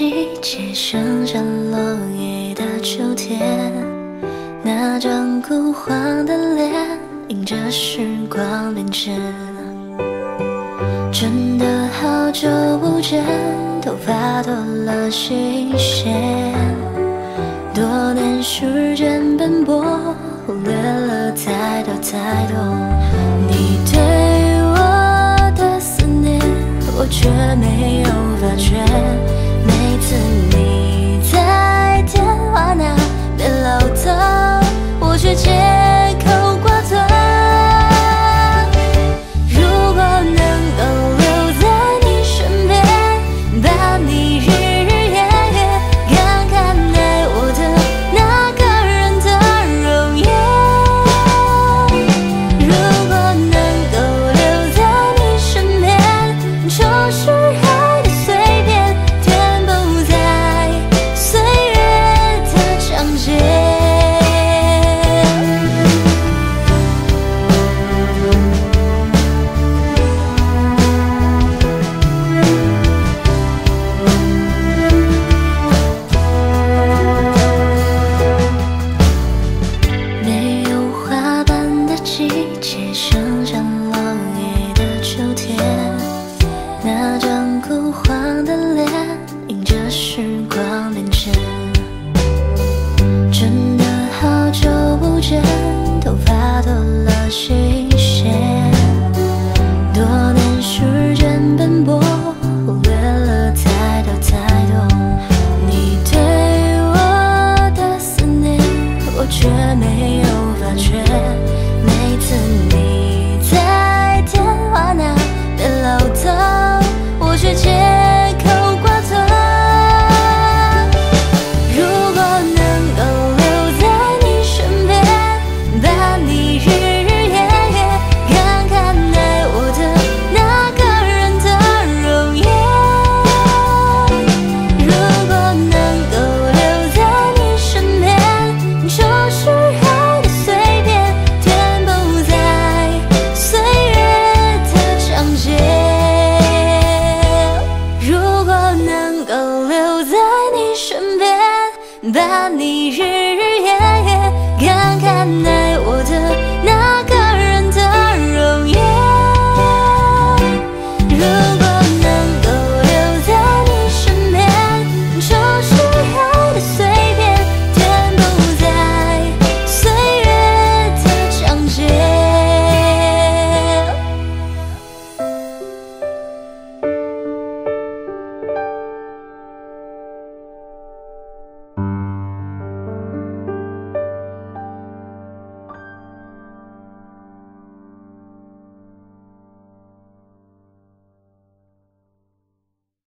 季节剩下落叶的秋天，那张枯黄的脸，迎着时光变迁，真的好久不见，头发多了新鲜，多年时间奔波，忽略了太多太多。却没有发觉每次你在电话那那张枯黄的脸伴你日